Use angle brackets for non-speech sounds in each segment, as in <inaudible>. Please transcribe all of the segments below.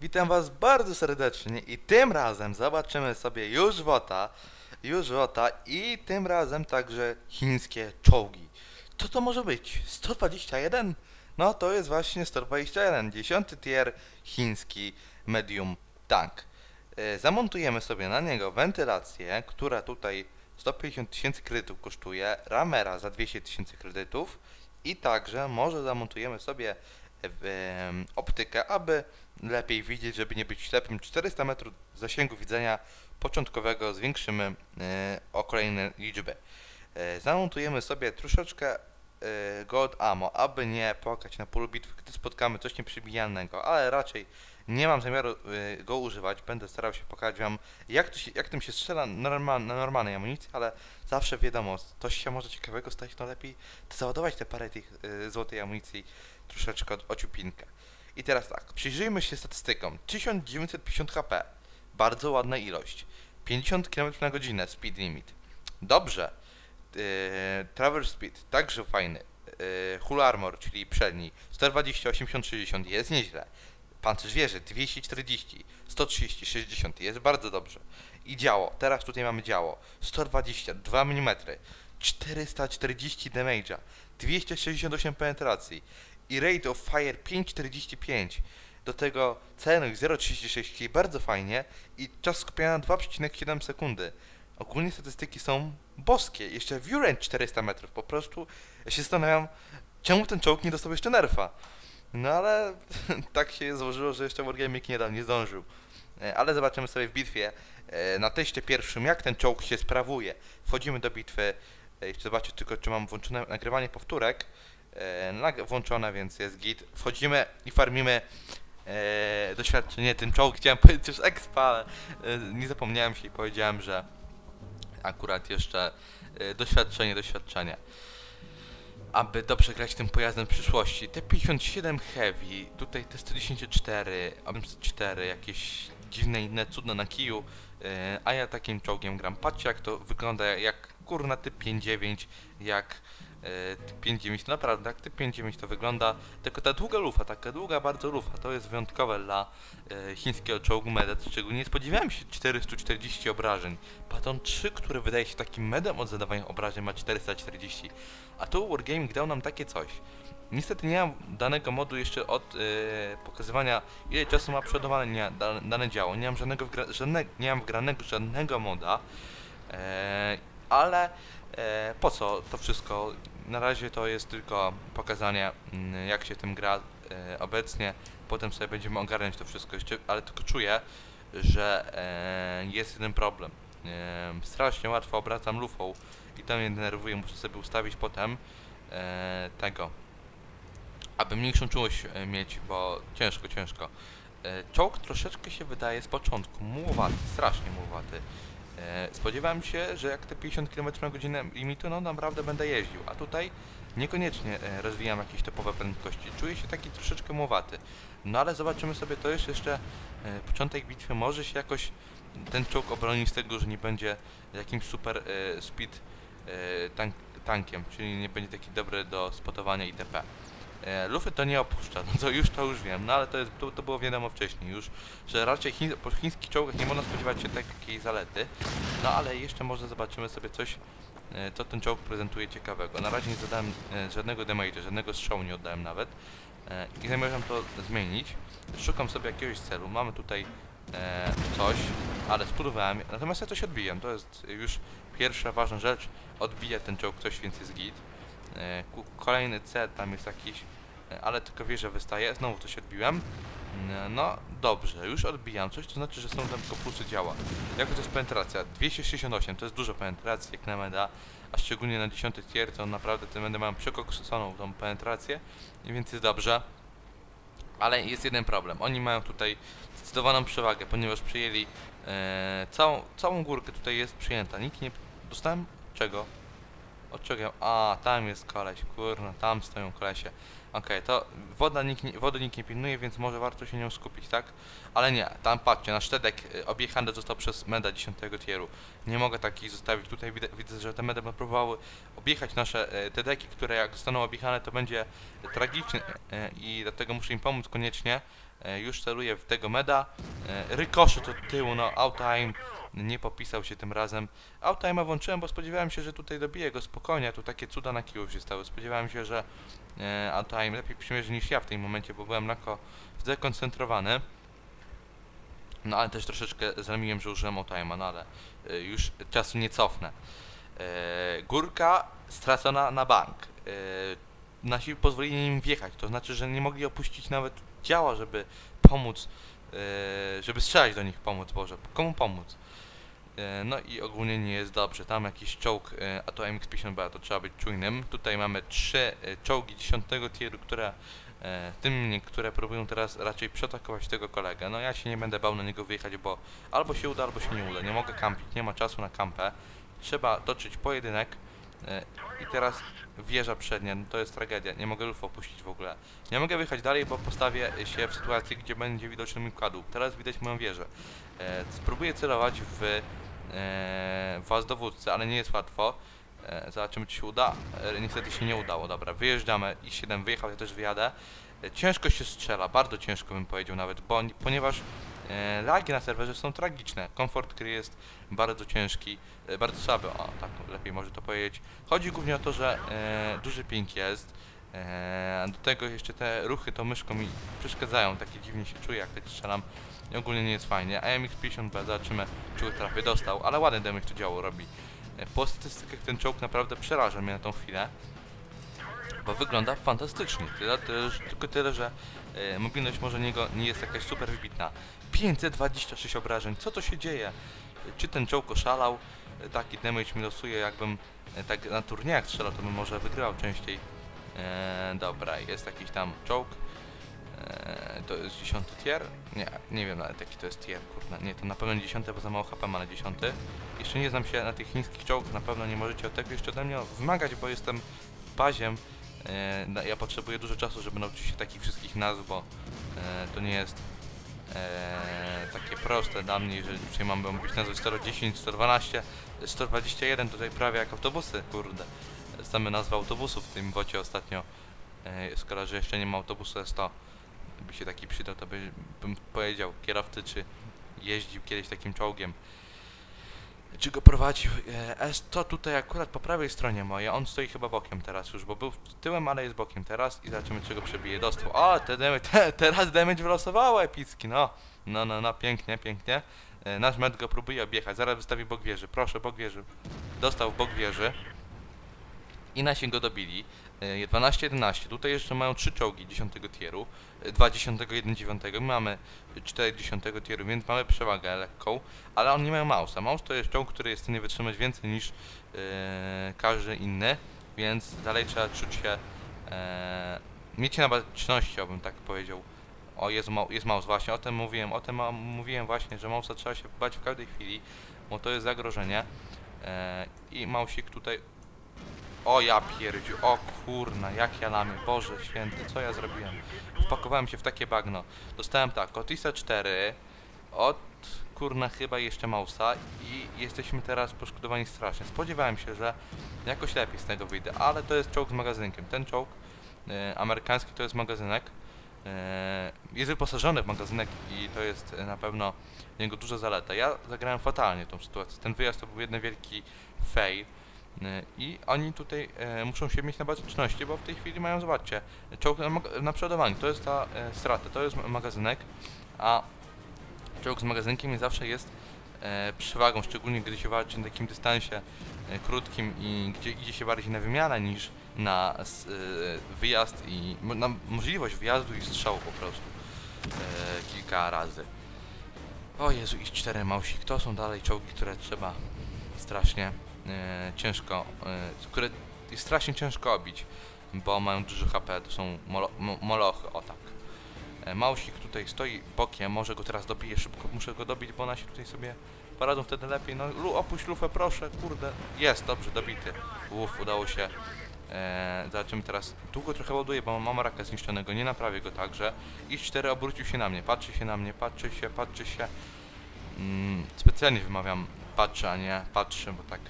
Witam was bardzo serdecznie i tym razem zobaczymy sobie już WOTA, już WOTA i tym razem także chińskie czołgi. Co to może być? 121? No to jest właśnie 121, 10 tier chiński medium tank. E, Zamontujemy sobie na niego wentylację, która tutaj 150 tysięcy kredytów kosztuje, ramera za 200 tysięcy kredytów i także może zamontujemy sobie optykę, aby lepiej widzieć, żeby nie być ślepym. 400 metrów zasięgu widzenia początkowego zwiększymy e, o kolejne liczby. E, zamontujemy sobie troszeczkę e, gold ammo, aby nie płakać na polu bitwy, gdy spotkamy coś nieprzybijalnego, ale raczej nie mam zamiaru go używać. Będę starał się pokazać wam, jak, to się, jak tym się strzela normal, na normalnej amunicji, ale zawsze wiadomo, coś się może ciekawego stać, to lepiej załadować te parę tych złotej amunicji troszeczkę ociupinkę. I teraz tak, przyjrzyjmy się statystykom. 1950 HP, bardzo ładna ilość. 50 km na godzinę speed limit. Dobrze. Yy, traverse speed, także fajny. Yy, hull armor, czyli przedni, 120, 80, 60, jest nieźle. Pancerz wieży, 240, 130, 60, jest bardzo dobrze. I działo, teraz tutaj mamy działo, 120, 2 mm, 440 damage'a, 268 penetracji i rate of fire 5,45. Do tego celność 0,36, czyli bardzo fajnie i czas skupienia 2,7 sekundy. Ogólnie statystyki są boskie. Jeszcze view range 400 metrów. Po prostu ja się zastanawiam, czemu ten czołg nie dostał jeszcze nerfa. No ale <laughs> tak się złożyło, że jeszcze Wargaming nie dał, nie zdążył. E, Ale zobaczymy sobie w bitwie e, na teście pierwszym, jak ten czołg się sprawuje. Wchodzimy do bitwy. E, Jeszcze zobaczę tylko, czy mam włączone nagrywanie powtórek. E, włączone, więc jest git. Wchodzimy i farmimy e, doświadczenie tym czołg. Chciałem powiedzieć już expa, ale e, nie zapomniałem się i powiedziałem, że akurat jeszcze e, doświadczenie, doświadczenie. Aby dobrze grać tym pojazdem w przyszłości. T57 Heavy, tutaj T114, 4 jakieś dziwne inne cudne na kiju, e, a ja takim czołgiem gram. Patrzcie jak to wygląda jak kurna typ 5.9, jak 5.9, to naprawdę jak typ 5.9 to wygląda, tylko ta długa lufa, taka długa bardzo lufa, to jest wyjątkowe dla e, chińskiego czołgu medet, szczególnie nie spodziewałem się 440 obrażeń. Patton 3, który wydaje się takim medem od zadawania obrażeń ma 440, a tu Wargaming dał nam takie coś. Niestety nie mam danego modu jeszcze od e, pokazywania ile czasu ma przeładowane nie, da, dane działo. Nie mam żadnego, wgra, żadne, nie mam wgranego żadnego moda, e, ale e, po co to wszystko? Na razie to jest tylko pokazanie mm, jak się tym gra e, obecnie. Potem sobie będziemy ogarniać to wszystko ale tylko czuję, że e, jest jeden problem. E, strasznie łatwo obracam lufą i to mnie denerwuje. Muszę sobie ustawić potem e, tego aby mniejszą czułość e, mieć, bo ciężko, ciężko. E, Czołg troszeczkę się wydaje z początku mułowaty, strasznie mułowaty. E, Spodziewałem się, że jak te 50 km na godzinę limitu, no naprawdę będę jeździł, a tutaj niekoniecznie e, rozwijam jakieś topowe prędkości. Czuję się taki troszeczkę mułowaty. No ale zobaczymy sobie, to jest jeszcze e, początek bitwy, może się jakoś ten czołg obroni z tego, że nie będzie jakimś super speed tank, tankiem, czyli nie będzie taki dobry do spotowania itp. E, Lufy to nie opuszcza, no to już to już wiem, no ale to, jest, to, to było wiadomo wcześniej już, że raczej chiń, po chińskich czołgach nie można spodziewać się takiej zalety, no ale jeszcze może zobaczymy sobie coś, e, co ten czołg prezentuje ciekawego. Na razie nie zadałem e, żadnego damage'a, żadnego strzału nie oddałem nawet e, i zamierzam to zmienić. Szukam sobie jakiegoś celu, mamy tutaj e, coś, ale spróbowałem, natomiast ja coś odbijam, to jest już pierwsza ważna rzecz, odbija ten czołg coś, więc jest git. E, Kolejny C tam jest jakiś, ale tylko wieża wystaje, znowu coś odbiłem. N- No dobrze, już odbijam coś, to znaczy, że są tam tylko plusy działa. Jako to jest penetracja? 268, to jest dużo penetracji jak na meda, a szczególnie na 10 tier to naprawdę te medy mają przekoksowaną tą penetrację, więc jest dobrze. Ale jest jeden problem, oni mają tutaj zdecydowaną przewagę, ponieważ przyjęli e, całą, całą górkę tutaj jest przyjęta, nikt nie... Dostałem czego? Od czego? A, tam jest koleś, kurna, tam stoją kolesie. Okej, to woda nikt wody nikt nie pilnuje, więc może warto się nią skupić, tak? Ale nie, tam patrzcie, nasz Tedek y, objechany został przez meda 10 tieru. Nie mogę takich zostawić. Tutaj widzę, że te medy będą próbowały objechać nasze y, Tedeki, które jak zostaną objechane, to będzie tragiczne y, i dlatego muszę im pomóc koniecznie. Już celuję w tego meda. E, Rykoszet od tyłu, no Outtime nie popisał się tym razem. Outtime włączyłem, bo spodziewałem się, że tutaj dobiję go spokojnie, a tu takie cuda na kiłów się stały. Spodziewałem się, że e, Outtime lepiej przymierzy niż ja w tym momencie, bo byłem lekko zdekoncentrowany. No ale też troszeczkę zraniłem, że użyłem Otime'a, no ale y, już czasu nie cofnę. E, górka stracona na bank. E, nasi pozwolili im wjechać, to znaczy, że nie mogli opuścić nawet działa, żeby pomóc, e, żeby strzelać do nich pomóc, Boże, komu pomóc? E, no i ogólnie nie jest dobrze, tam jakiś czołg, e, a to MX-50B, to trzeba być czujnym. Tutaj mamy trzy e, czołgi 10 tieru, które tym niektóre próbują teraz raczej przeatakować tego kolegę. No ja się nie będę bał na niego wyjechać, bo albo się uda, albo się nie uda. Nie mogę kampić, nie ma czasu na kampę. Trzeba toczyć pojedynek. I teraz wieża przednia, no to jest tragedia. Nie mogę luf opuścić w ogóle. Nie mogę wyjechać dalej, bo postawię się w sytuacji, gdzie będzie widoczny mój kładł. Teraz widać moją wieżę. Spróbuję celować w e, was dowódcy, ale nie jest łatwo. E, Zobaczymy, czy się uda. E, Niestety się nie udało. Dobra, wyjeżdżamy. I 7 wyjechał, ja też wyjadę. E, Ciężko się strzela, bardzo ciężko bym powiedział nawet, bo, ponieważ e, lagi na serwerze są tragiczne. Komfort gry jest bardzo ciężki, e, bardzo słaby, o tak lepiej może to powiedzieć. Chodzi głównie o to, że e, duży ping jest. E, do tego jeszcze te ruchy tą myszką mi przeszkadzają, takie dziwnie się czuję jak tak strzelam. I ogólnie nie jest fajnie. AMX-50B, zobaczymy czy trafię, dostał, ale ładny damage to działo robi. E, Po statystykach ten czołg naprawdę przeraża mnie na tą chwilę. Bo wygląda fantastycznie. Tyle, tyle, tylko tyle, że e, mobilność może niego nie jest jakaś super wybitna. 526 obrażeń, co to się dzieje? Czy ten czołg oszalał? E, Taki damage mi losuje, jakbym tak na turniejach strzelał, to bym może wygrywał częściej. E, dobra, jest jakiś tam czołg. E, to jest 10 tier? Nie, nie wiem nawet jaki to jest tier, kurna. Nie, to na pewno 10, bo za mało HP ma na 10. Jeszcze nie znam się na tych chińskich czołgach, na pewno nie możecie od tego jeszcze ode mnie wymagać, bo jestem baziem. E, no, ja potrzebuję dużo czasu, żeby nauczyć się takich wszystkich nazw, bo e, to nie jest takie proste dla mnie, że dzisiaj mam być nazwy 110, 112, 121, tutaj prawie jak autobusy, kurde. Same nazwy autobusów w tym wocie ostatnio. Skoro, że jeszcze nie ma autobusu S100, by się taki przydał, to by, bym powiedział kierowcy, czy jeździł kiedyś takim czołgiem. Czy go prowadził? E, S100 tutaj akurat po prawej stronie mojej, on stoi chyba bokiem teraz już, bo był tyłem, ale jest bokiem teraz i zobaczymy czy go przebije. Dostał. O, te damage, te, teraz damage wylosowało epicki, no. No, no, no, pięknie, pięknie. E, nasz med go próbuje objechać, zaraz wystawi bok wieży, proszę, bok wieży. Dostał bok wieży. I nasi go dobili. E, 12-11, tutaj jeszcze mają trzy czołgi 10 tieru, e, dwa 10, jeden 9, my mamy 4 10 tieru, więc mamy przewagę lekką, ale oni nie mają mausa. Maus to jest czołg, który jest w stanie wytrzymać więcej niż e, każdy inny, więc dalej trzeba czuć się, e, mieć na baczności, bym tak powiedział. O, jest, mau- jest mouse, właśnie o tym mówiłem, o tym ma- mówiłem właśnie, że mausa trzeba się bać w każdej chwili, bo to jest zagrożenie. E, I mausik tutaj o ja pierdziu, o kurna, jak ja lamię, Boże święty, co ja zrobiłem? Wpakowałem się w takie bagno. Dostałem tak, od ISA 4, od kurna chyba jeszcze Mausa i jesteśmy teraz poszkodowani strasznie. Spodziewałem się, że jakoś lepiej z tego wyjdę, ale to jest czołg z magazynkiem. Ten czołg e, amerykański to jest magazynek. E, jest wyposażony w magazynek i to jest e, na pewno jego duża zaleta. Ja zagrałem fatalnie tą sytuację. Ten wyjazd to był jeden wielki fail. E, I oni tutaj e, muszą się mieć na baczności, bo w tej chwili mają, zobaczcie, czołg na, na to jest ta e, strata, to jest ma- magazynek, a czołg z magazynkiem nie zawsze jest przewagą, szczególnie gdy się walczy na takim dystansie krótkim i gdzie idzie się bardziej na wymianę niż na wyjazd i na możliwość wyjazdu i strzału po prostu kilka razy. O Jezu, i cztery mausik, to są dalej czołgi, które trzeba strasznie e, ciężko, e, które jest strasznie ciężko obić, bo mają dużo HP, to są molo, mo, molochy, o tak. E, Mausik tutaj stoi bokiem, może go teraz dobiję szybko, muszę go dobić, bo nasi tutaj sobie poradzą wtedy lepiej. No lu, opuść lufę, proszę, kurde. Jest, dobrze, dobity. Uff, udało się. E, zobaczymy teraz. Długo trochę ładuje, bo mam raka zniszczonego, nie naprawię go także. I 4 obrócił się na mnie, patrzy się na mnie, patrzy się, patrzy się. Mm, specjalnie wymawiam patrzy, a nie patrzy, bo tak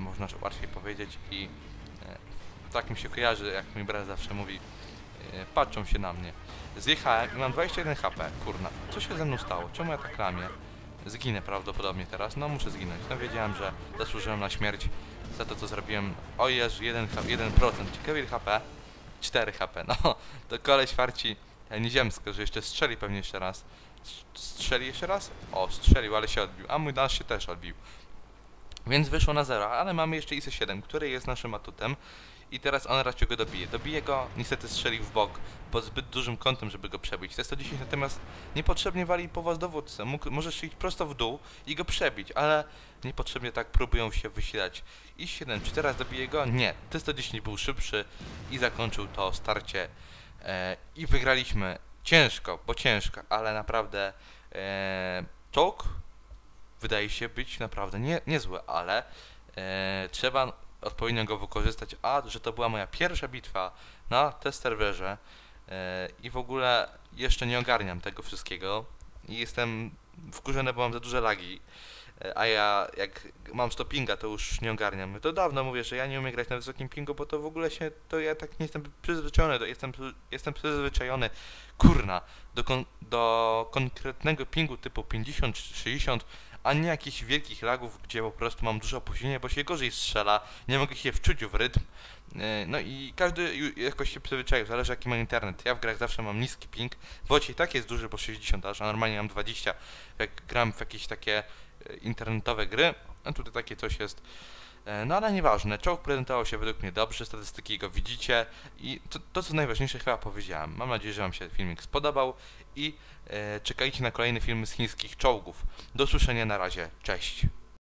można łatwiej powiedzieć i e, tak mi się kojarzy, jak mój brat zawsze mówi, e, patrzą się na mnie. Zjechałem i mam 21 HP, kurna. Co się ze mną stało? Czemu ja tak ramię? Zginę prawdopodobnie teraz. No muszę zginąć. No wiedziałem, że zasłużyłem na śmierć za to, co zrobiłem. O Jezu, 1%. 1%. Ciekawe ile HP? 4 HP. No, to koleś farci e, nieziemsko, że jeszcze strzeli pewnie jeszcze raz. Strzeli jeszcze raz? O, strzelił, ale się odbił. A mój nasz się też odbił. Więc wyszło na 0, ale mamy jeszcze IS-7, który jest naszym atutem. I teraz on raczej go dobije. Dobije go, niestety strzelił w bok pod zbyt dużym kątem, żeby go przebić. T-110 natomiast niepotrzebnie wali po was dowódcę. Mógł, możesz iść prosto w dół i go przebić, ale niepotrzebnie tak próbują się wysilać. IS-7, czy teraz dobije go? Nie. T-110 był szybszy i zakończył to starcie. E, I wygraliśmy. Ciężko, bo ciężko, ale naprawdę e, czołg wydaje się być naprawdę nie, niezły, ale e, trzeba odpowiednio go wykorzystać. A, że to była moja pierwsza bitwa na test serwerze e, i w ogóle jeszcze nie ogarniam tego wszystkiego i jestem wkurzony, bo mam za duże lagi. E, A ja jak mam stopinga, to już nie ogarniam. To dawno mówię, że ja nie umiem grać na wysokim pingu, bo to w ogóle się, to ja tak nie jestem przyzwyczajony, to jestem, jestem przyzwyczajony, kurna, do, kon, do konkretnego pingu typu 50 czy 60, a nie jakichś wielkich lagów, gdzie po prostu mam dużo opóźnienia, bo się gorzej strzela, nie mogę się wczuć w rytm. E, No i każdy jakoś się przyzwyczaił, zależy jaki ma internet. Ja w grach zawsze mam niski ping, w i tak jest duży, bo 60 aż, a normalnie mam 20, jak gram w jakieś takie e, internetowe gry, a tutaj takie coś jest. E, No ale nieważne, czołg prezentował się według mnie dobrze, statystyki go widzicie i to, to co najważniejsze chyba powiedziałem. Mam nadzieję, że Wam się filmik spodobał i e, czekajcie na kolejne filmy z chińskich czołgów. Do usłyszenia na razie, cześć!